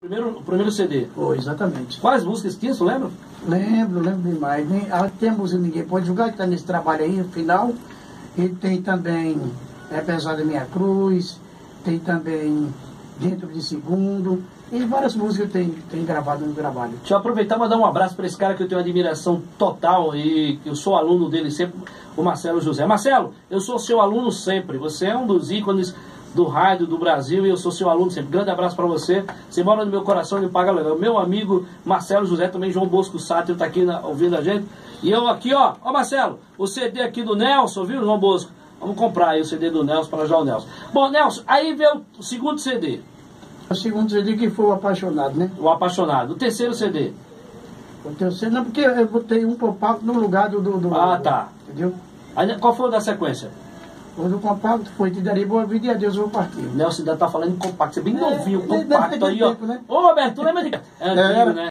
Primeiro, o primeiro CD. Foi, exatamente. Quais músicas tinha, você lembra? Lembro, lembro demais. Nem, ah, tem a música Ninguém Pode Julgar, que está nesse trabalho aí, no final. E tem também É Pesada Minha Cruz, tem também Dentro de Segundo, e várias músicas tem, tem gravado no trabalho. Deixa eu aproveitar e mandar um abraço para esse cara que eu tenho admiração total e eu sou aluno dele sempre, o Marcelo José. Marcelo, eu sou seu aluno sempre. Você é um dos ícones do rádio do Brasil e eu sou seu aluno sempre. Grande abraço para você. Você mora no meu coração e me paga legal. Meu amigo Marcelo José, também João Bosco Sátiro está aqui na, ouvindo a gente. E eu aqui, ó, ó Marcelo, o CD aqui do Nelson, viu, João Bosco? Vamos comprar aí o CD do Nelson para já o Nelson. Bom, Nelson, aí veio o segundo CD. O segundo CD que foi o Apaixonado, né? O Apaixonado. O terceiro CD. O terceiro, não, porque eu botei um compacto no lugar do... do, do ah, tá. Entendeu? Aí, qual foi o da sequência? O do compacto foi Te darei boa vida e adeus eu vou partir. Nelson ainda tá falando em compacto. Você é bem novinho, compacto aí, ó. Tempo, né? Ô, Roberto, tu lembra de... É antigo, né?